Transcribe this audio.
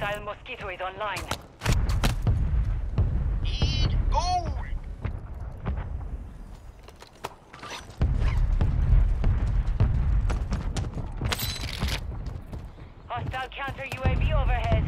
Hostile Mosquito is online. Need gold. Hostile counter UAV overhead.